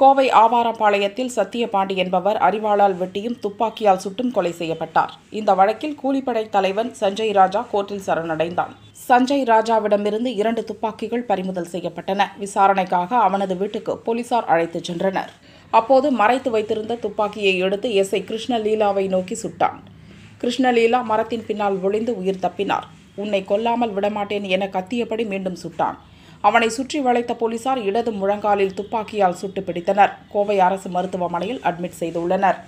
கோவை ஆவாரப்பாளையத்தில் சத்தியபாண்டி என்பவர் அறிவாளால் வெட்டியும் துப்பாக்கியால் சுட்டும் கொலை செய்யப்பட்டார். இந்த வழக்கில் கூலிப்படை தலைவன் சஞ்சய் ராஜா கோர்ட்டில் சரணடைந்தான். சஞ்சய் ராஜாவிடமிருந்து இரண்டு துப்பாக்கிகள் பறிமுதல் செய்யப்பட்டன. விசாரணைக்காக அவனது வீட்டுக்கு போலீசார் அழைத்துச் சென்றனர். அப்போது மறைத்து வைத்திருந்த துப்பாக்கியை எடுத்து எஸ்ஐ கிருஷ்ணலீலாவை நோக்கி சுட்டான். கிருஷ்ணலீலா மரத்தின் பின்னால் ஒளிந்து உயிர் தப்பினார். உன்னை கொல்லாமல் விடமாட்டேன் என கத்தியபடி மீண்டும் சுட்டான். அவனை சுற்றி வளைத்த போலீசார் இடது முழங்காலில் துப்பாக்கியால் சுட்டு பிடித்தனர். கோவை அரசு மருத்துவமனையில் அட்மிட் செய்துள்ளனர்.